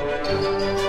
Música